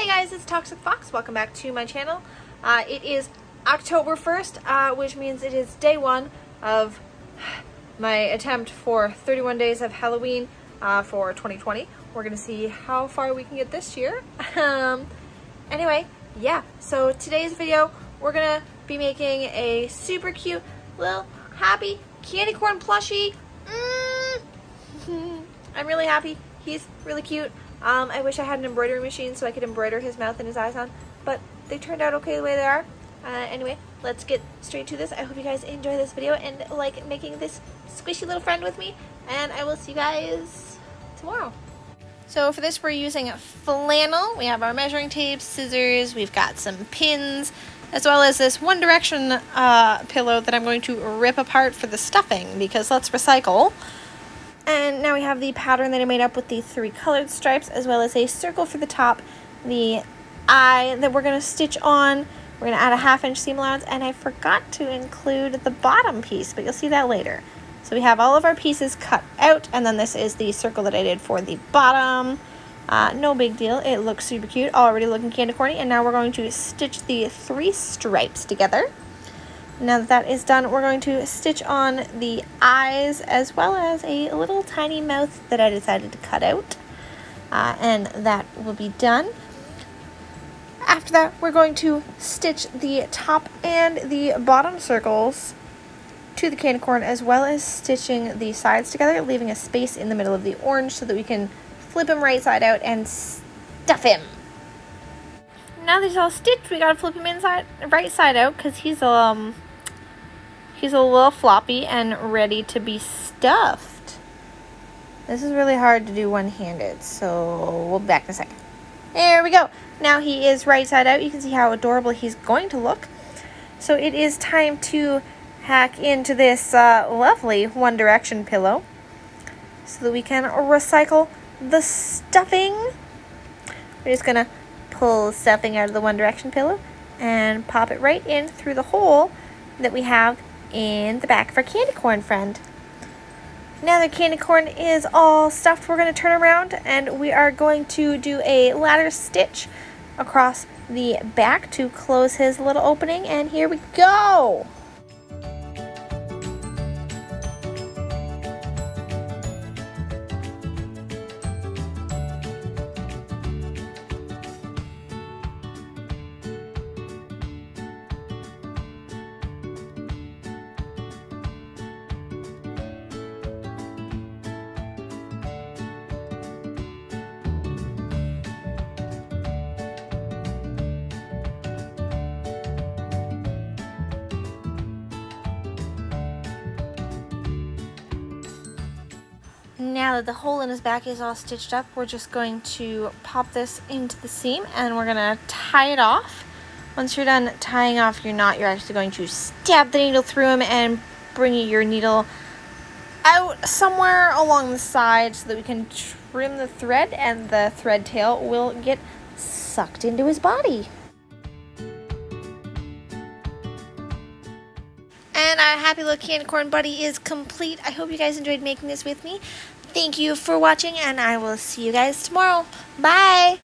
Hey guys, it's Toxik Fox. Welcome back to my channel. Uh, it is October 1st, uh, which means it is day one of my attempt for 31 days of Halloween uh, for 2020. We're going to see how far we can get this year. um, anyway, yeah, so today's video, we're going to be making a super cute little happy candy corn plushie. Mm. I'm really happy. He's really cute. Um, I wish I had an embroidery machine so I could embroider his mouth and his eyes on, but they turned out okay the way they are. Uh, anyway, let's get straight to this. I hope you guys enjoy this video and like making this squishy little friend with me, and I will see you guys tomorrow. So for this we're using flannel. We have our measuring tape, scissors, we've got some pins, as well as this One Direction uh, pillow that I'm going to rip apart for the stuffing because let's recycle. And now we have the pattern that I made up with the three colored stripes as well as a circle for the top, the eye that we're going to stitch on. We're going to add a half inch seam allowance and I forgot to include the bottom piece, but you'll see that later. So we have all of our pieces cut out and then this is the circle that I did for the bottom. Uh, no big deal. It looks super cute, already looking candy corny. And now we're going to stitch the three stripes together. Now that that is done, we're going to stitch on the eyes as well as a little tiny mouth that I decided to cut out. Uh, and that will be done. After that, we're going to stitch the top and the bottom circles to the candy corn as well as stitching the sides together, leaving a space in the middle of the orange so that we can flip him right side out and stuff him now that he's all stitched, we gotta flip him inside, right side out, because he's um He's a little floppy and ready to be stuffed. This is really hard to do one-handed, so we'll be back in a second. There we go. Now he is right side out. You can see how adorable he's going to look. So it is time to hack into this uh, lovely One Direction pillow so that we can recycle the stuffing. We're just going to pull stuffing out of the One Direction pillow and pop it right in through the hole that we have in the back of our candy corn friend. Now the candy corn is all stuffed, we're going to turn around and we are going to do a ladder stitch across the back to close his little opening and here we go! Now that the hole in his back is all stitched up, we're just going to pop this into the seam and we're going to tie it off. Once you're done tying off your knot, you're actually going to stab the needle through him and bring your needle out somewhere along the side so that we can trim the thread and the thread tail will get sucked into his body. And our happy little candy corn buddy is complete. I hope you guys enjoyed making this with me. Thank you for watching, and I will see you guys tomorrow. Bye!